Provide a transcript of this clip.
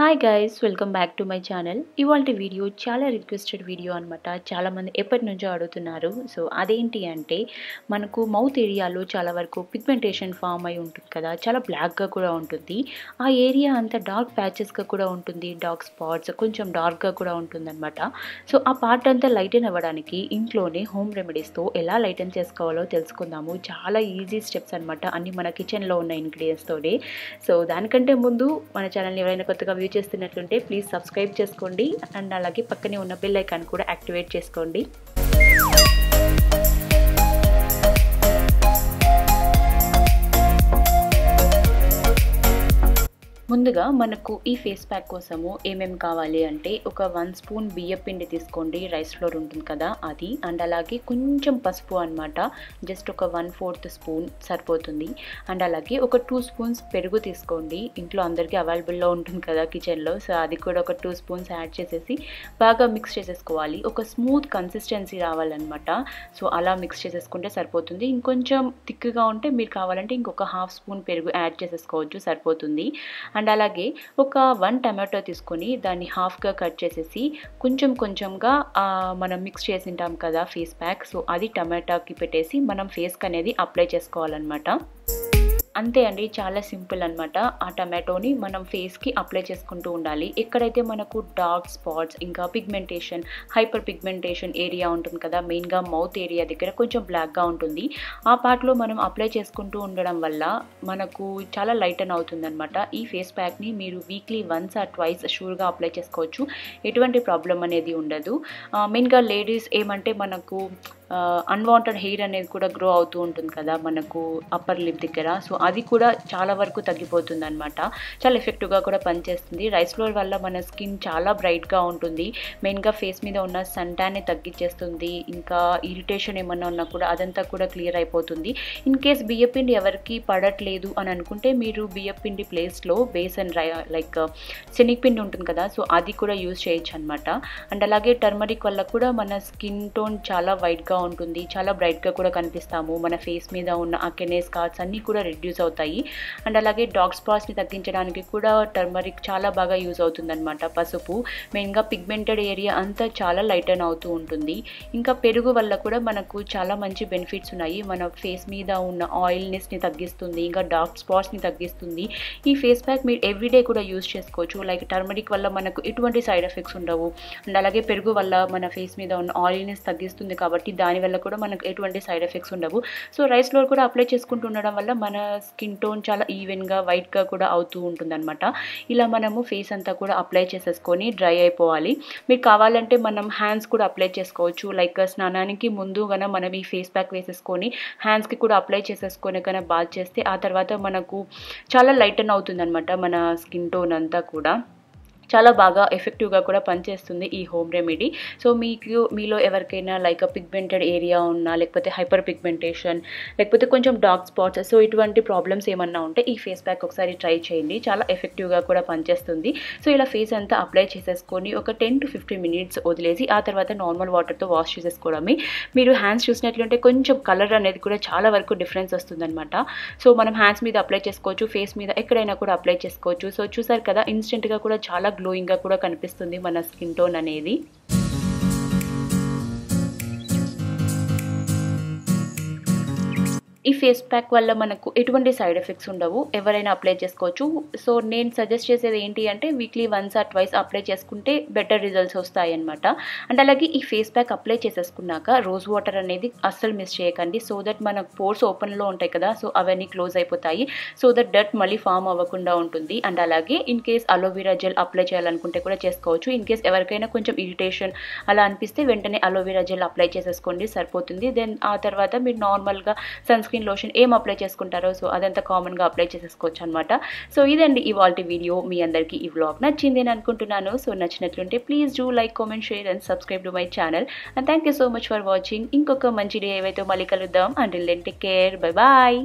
Hi guys welcome back to my channel ఇవాళ video చాలా requested video అనమాట చాలామంది ఎప్పటి నుంచో అడుగుతున్నారు. సో అదేంటి అంటే మనకు మౌత్ ఏరియాలో చాలా వరకు పిగ్మెంటేషన్ ఫామ్ అయి ఉంటుంది కదా. చాలా బ్లాక్గా కూడా ఉంటుంది. ఆ ఏరియా అంతా డార్క్ ప్యాచెస్గా కూడా ఉంటుంది. డార్క్ స్పాట్స్ కొంచెం డార్క్గా కూడా ఉంటుందన్నమాట. సో ఆ పార్ట్ అంతా లైటెన్ అవ్వడానికి ఇంట్లోనే హోమ్ రెమెడీస్తో ఎలా లైటెన్ చేసుకోవాలో తెలుసుకుందాము. చాలా ఈజీ స్టెప్స్ అనమాట అన్ని మన కిచెన్లో ఉన్న ఇంగ్రీడియంట్స్తోనే సో దానికంటే ముందు మన ఛానల్ని ఎవరైనా కొత్తగా వ్యూ చేస్తున్నట్లుంటే ప్లీజ్ సబ్స్క్రైబ్ చేసుకోండి. అండ్ అలాగే పక్కనే ఉన్న బెల్ ఐకాన్ కూడా యాక్టివేట్ చేసుకోండి. ముందుగా మనకు ఈ ఫేస్ ప్యాక్ కోసము ఏమేమి కావాలి అంటే ఒక వన్ స్పూన్ బియ్యం పిండి తీసుకోండి. రైస్ ఫ్లోర్ ఉంటుంది కదా అది. అండ్ అలాగే కొంచెం పసుపు అనమాట జస్ట్ ఒక వన్ ఫోర్త్ స్పూన్ సరిపోతుంది. అండ్ అలాగే ఒక టూ స్పూన్స్ పెరుగు తీసుకోండి. ఇంట్లో అందరికీ అవైలబుల్లో ఉంటుంది కదా కిచెన్లో సో అది కూడా ఒక టూ స్పూన్స్ యాడ్ చేసేసి బాగా మిక్స్ చేసేసుకోవాలి. ఒక స్మూత్ కన్సిస్టెన్సీ రావాలన్నమాట. సో అలా మిక్స్ చేసేసుకుంటే సరిపోతుంది. ఇంకొంచెం థిక్గా ఉంటే మీరు కావాలంటే ఇంకొక హాఫ్ స్పూన్ పెరుగు యాడ్ చేసేసుకోవచ్చు. సరిపోతుంది. అండ్ అలాగే ఒక వన్ టమాటో తీసుకొని దాన్ని హాఫ్గా కట్ చేసేసి కొంచెం కొంచెంగా మనం మిక్స్ చేసింటాం కదా ఫేస్ ప్యాక్ సో అది టమాటాకి పెట్టేసి మనం ఫేస్కి అనేది అప్లై చేసుకోవాలన్నమాట. అంతే అండి చాలా సింపుల్ అనమాట ఆ టమాటోని మనం ఫేస్కి అప్లై చేసుకుంటూ ఉండాలి. ఎక్కడైతే మనకు డార్క్ స్పాట్స్ ఇంకా పిగ్మెంటేషన్ హైపర్ పిగ్మెంటేషన్ ఏరియా ఉంటుంది కదా మెయిన్గా మౌత్ ఏరియా దగ్గర కొంచెం బ్లాక్గా ఉంటుంది. ఆ పార్ట్లో మనం అప్లై చేసుకుంటూ ఉండడం వల్ల మనకు చాలా లైటన్ అవుతుందనమాట ఈ ఫేస్ ప్యాక్ని మీరు వీక్లీ వన్స్ ఆర్ ట్వైస్ షూర్గా అప్లై చేసుకోవచ్చు. ఎటువంటి ప్రాబ్లం అనేది ఉండదు. మెయిన్గా లేడీస్ ఏమంటే మనకు అన్వాంటెడ్ హెయిర్ అనేది కూడా గ్రో అవుతూ ఉంటుంది కదా మనకు అప్పర్ లిప్ దగ్గర. సో అది కూడా చాలా వరకు తగ్గిపోతుంది అనమాట చాలా ఎఫెక్టివ్గా కూడా పనిచేస్తుంది. రైస్ ఫ్లోర్ వల్ల మన స్కిన్ చాలా బ్రైట్గా ఉంటుంది. మెయిన్గా ఫేస్ మీద ఉన్న సన్టాన్ని తగ్గించేస్తుంది ఇంకా ఇరిటేషన్ ఏమన్నా ఉన్నా కూడా అదంతా కూడా క్లియర్ అయిపోతుంది. ఇన్ కేస్ బియ్యపిండి ఎవరికి పడట్లేదు అని అనుకుంటే మీరు బియ్యపిండి ప్లేస్లో బేసన్ రై లైక్ శనగపిండి ఉంటుంది కదా సో అది కూడా యూజ్ చేయొచ్చు అనమాట అండ్ అలాగే టర్మరిక్ వల్ల కూడా మన స్కిన్ టోన్ చాలా వైట్గా ఉంటుంది చాలా బ్రైట్గా కూడా కనిపిస్తాము. మన ఫేస్ మీద ఉన్న అకెనే స్కార్స్ అన్నీ కూడా రిడ్యూస్ అవుతాయి. అండ్ అలాగే డాగ్ స్పాట్స్ని తగ్గించడానికి కూడా టర్మరిక్ చాలా బాగా యూజ్ అవుతుందన్నమాట. పసుపు మెయిన్గా పిగ్మెంటెడ్ ఏరియా అంతా చాలా లైటన్ అవుతూ ఉంటుంది. ఇంకా పెరుగు వల్ల కూడా మనకు చాలా మంచి బెనిఫిట్స్ ఉన్నాయి. మన ఫేస్ మీద ఉన్న ఆయిల్నెస్ని తగ్గిస్తుంది. ఇంకా డార్క్ స్పాట్స్ని తగ్గిస్తుంది. ఈ ఫేస్ ప్యాక్ మీరు ఎవ్రీడే కూడా యూజ్ చేసుకోవచ్చు. లైక్ టర్మరిక్ వల్ల మనకు ఎటువంటి సైడ్ ఎఫెక్ట్స్ ఉండవు. అండ్ అలాగే పెరుగు వల్ల మన ఫేస్ మీద ఉన్న ఆయిల్నెస్ తగ్గిస్తుంది కాబట్టి దానివల్ల కూడా మనకు ఎటువంటి సైడ్ ఎఫెక్ట్స్ ఉండవు. సో రైస్ ఫ్లోర్ కూడా అప్లై చేసుకుంటూ ఉండడం వల్ల మన స్కిన్ టోన్ చాలా ఈవెన్గా వైట్గా కూడా అవుతూ ఉంటుందన్నమాట. ఇలా మనము ఫేస్ అంతా కూడా అప్లై చేసేసుకొని డ్రై అయిపోవాలి. మీకు కావాలంటే మనం హ్యాండ్స్ కూడా అప్లై చేసుకోవచ్చు. లైక్ స్నానానికి ముందు కన మనం ఈ ఫేస్ ప్యాక్ వేసేసుకొని హ్యాండ్స్కి కూడా అప్లై చేసేసుకొని కనుక బాత్ చేస్తే ఆ తర్వాత మనకు చాలా లైటన్ అవుతుందన్నమాట మన స్కిన్ టోన్ అంతా కూడా. చాలా బాగా ఎఫెక్టివ్గా కూడా పనిచేస్తుంది ఈ హోమ్ రెమెడీ సో మీకు మీలో ఎవరికైనా లైక్ పిగ్మెంటెడ్ ఏరియా ఉన్నా లేకపోతే హైపర్ పిగ్మెంటేషన్ లేకపోతే కొంచెం డార్క్ స్పాట్స్ సో ఇటువంటి ప్రాబ్లమ్స్ ఏమన్నా ఉంటే ఈ ఫేస్ ప్యాక్ ఒకసారి ట్రై చేయండి. చాలా ఎఫెక్టివ్గా కూడా పనిచేస్తుంది. సో ఇలా ఫేస్ అంతా అప్లై చేసేసుకొని ఒక టెన్ టు ఫిఫ్టీన్ మినిట్స్ వదిలేసి ఆ తర్వాత నార్మల్ వాటర్తో వాష్ చేసేసుకోవడమే. మీరు హ్యాండ్స్ చూసినట్లుంటే కొంచెం కలర్ అనేది కూడా చాలా వరకు డిఫరెన్స్ వస్తుందన్నమాట. సో మనం హ్యాండ్స్ మీద అప్లై చేసుకోవచ్చు ఫేస్ మీద ఎక్కడైనా కూడా అప్లై చేసుకోవచ్చు. సో చూసారు కదా ఇన్స్టెంట్గా కూడా చాలా గ్లోయింగ్గా కూడా కనిపిస్తుంది మన స్కిన్ టోన్ అనేది. ఈ ఫేస్ ప్యాక్ వల్ల మనకు ఎటువంటి సైడ్ ఎఫెక్ట్స్ ఉండవు. ఎవరైనా అప్లై చేసుకోవచ్చు. సో నేను సజెస్ట్ చేసేది ఏంటి అంటే weekly once or twice apply చేసుకుంటే బెటర్ రిజల్ట్స్ వస్తాయి అనమాట అండ్ అలాగే ఈ ఫేస్ ప్యాక్ అప్లై చేసేసుకున్నాక రోజ్ వాటర్ అనేది అస్సలు మిస్ చేయకండి. సో దట్ మన పోర్స్ ఓపెన్లో ఉంటాయి కదా సో అవన్నీ క్లోజ్ అయిపోతాయి. సో దట్ డట్ మళ్ళీ ఫామ్ అవ్వకుండా ఉంటుంది. అండ్ అలాగే in case aloe vera gel apply చేయాలనుకుంటే కూడా చేసుకోవచ్చు. ఇన్ కేస్ ఎవరికైనా కొంచెం ఇరిటేషన్ అలా అనిపిస్తే వెంటనే అలోవెరా జెల్ అప్లై చేసేసుకోండి సరిపోతుంది. దెన్ ఆ తర్వాత మీరు నార్మల్గా సన్ స్కిన్ లోషన్ ఏం అప్లై చేసుకుంటారో సో అదంతా కామన్గా అప్లై చేసేసుకోవచ్చు అనమాట సో ఇదండి ఇవాళ వీడియో. మీ అందరికీ ఈ వ్లాగ్ నచ్చింది అని అనుకుంటున్నాను. So నచ్చినట్లుంటే please do like comment share and subscribe to my channel and thank you so much for watching ఇంకొక మంచి డే ఏవైతే మళ్ళీ కలుద్దాం. And take care bye bye